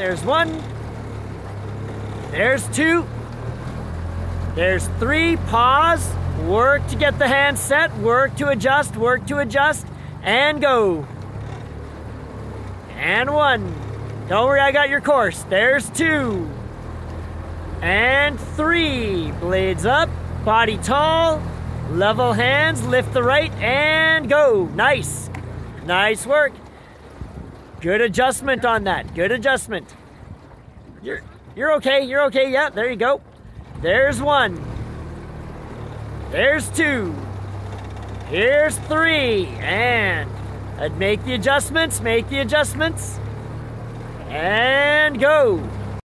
There's one. There's two. There's three. Pause. Work to get the hand set. Work to adjust. Work to adjust. And go. And one. Don't worry, I got your course. There's two. And three. Blades up. Body tall. Level hands. Lift the right. And go. Nice. Nice work. Good adjustment on that. Good adjustment. You're you're okay. You're okay. Yeah, there you go. There's one. There's two. Here's three. And I'd make the adjustments, make the adjustments. And go.